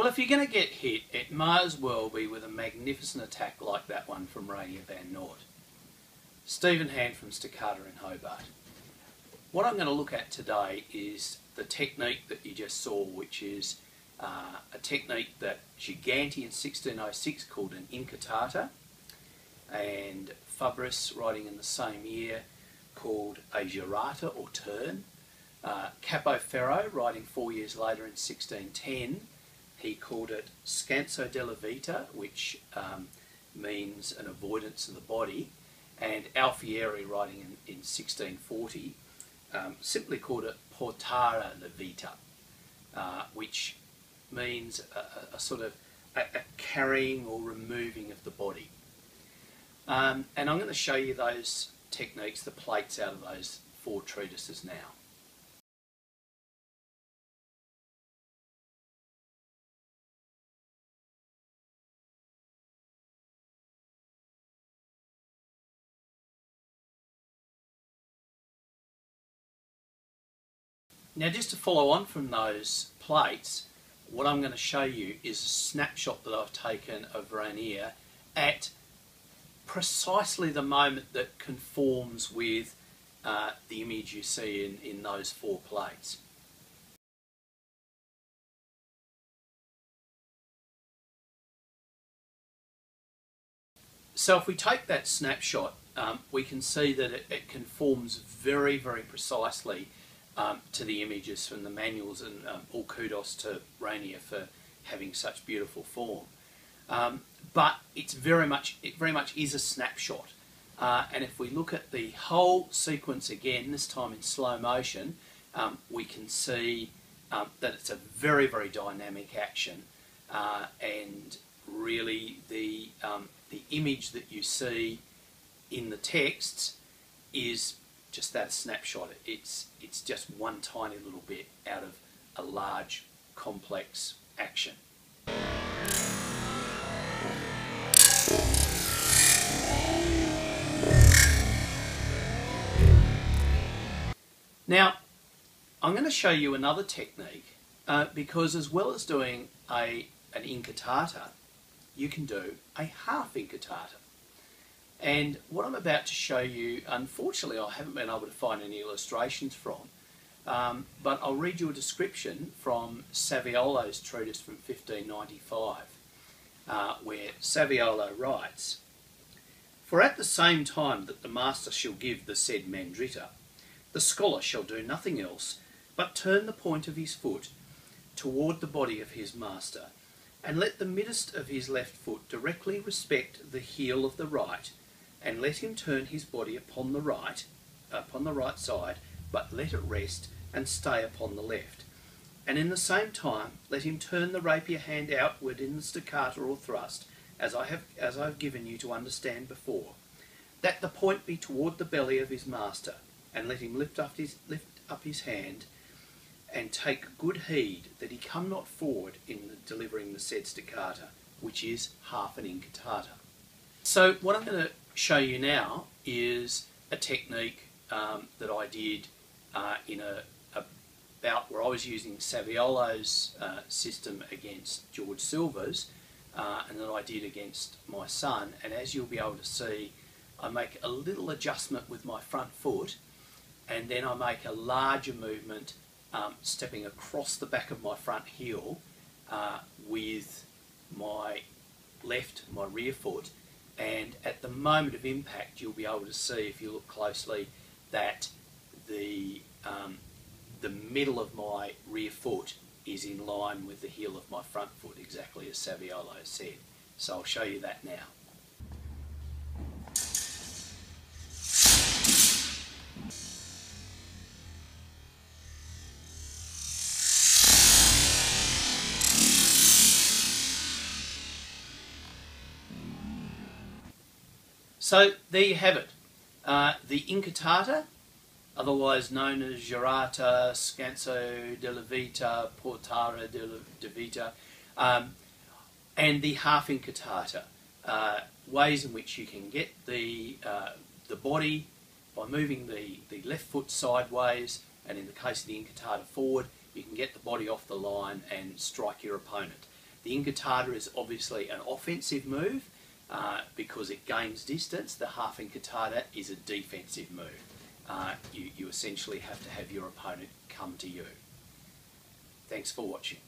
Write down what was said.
Well, if you're going to get hit, it might as well be with a magnificent attack like that one from Rainier Van Noort. Stephen Hand from Stoccata in Hobart. What I'm going to look at today is the technique that you just saw, which is uh, a technique that Giganti in 1606 called an inquartata, and Fabris, writing in the same year, called a girata or turn. Uh, Capoferro, writing four years later in 1610, he called it scanso della vita, which um, means an avoidance of the body. And Alfieri, writing in, in 1640, um, simply called it portare la vita, uh, which means a, a, a sort of a, a, carrying or removing of the body. Um, and I'm going to show you those techniques, the plates out of those four treatises now. Now just to follow on from those plates, what I'm going to show you is a snapshot that I've taken of Rainier at precisely the moment that conforms with uh, the image you see in, in those four plates. So if we take that snapshot, um, we can see that it, it conforms very, very precisely um, to the images from the manuals, and um, all kudos to Rainier for having such beautiful form. Um, but it's very much, it very much is a snapshot. Uh, and if we look at the whole sequence again, this time in slow motion, um, we can see um, that it's a very, very dynamic action. Uh, and really the, um, the image that you see in the texts is just that snapshot. It's, it's just one tiny little bit out of a large, complex action. Now, I'm going to show you another technique uh, because as well as doing a, an inquartata, you can do a half inquartata. And what I'm about to show you, unfortunately, I haven't been able to find any illustrations from, um, but I'll read you a description from Saviolo's treatise from 1595, uh, where Saviolo writes, For at the same time that the master shall give the said mandrita, the scholar shall do nothing else but turn the point of his foot toward the body of his master, and let the midst of his left foot directly respect the heel of the right, and let him turn his body upon the right, upon the right side, but let it rest and stay upon the left. And in the same time, let him turn the rapier hand outward in the stoccata or thrust, as I have as I have given you to understand before, that the point be toward the belly of his master, and let him lift up his lift up his hand, and take good heed that he come not forward in the delivering the said stoccata, which is half an inquartata. So what I'm going to show you now is a technique um, that I did uh, in a, a, bout where I was using Saviolo's uh, system against George Silver's uh, and that I did against my son. And as you'll be able to see I make a little adjustment with my front foot and then I make a larger movement um, stepping across the back of my front heel uh, with my left, my rear foot and at the moment of impact you'll be able to see if you look closely that the um, the middle of my rear foot is in line with the heel of my front foot exactly as Saviolo said. So I'll show you that now So there you have it. Uh, the inquartata, otherwise known as girata, scanso della vita, portare della vita, um, and the half inquartata, uh, ways in which you can get the, uh, the body by moving the, the left foot sideways, and in the case of the inquartata forward, you can get the body off the line and strike your opponent. The inquartata is obviously an offensive move uh, because it gains distance. The half inquartata is a defensive move. Uh, you, you essentially have to have your opponent come to you. Thanks for watching.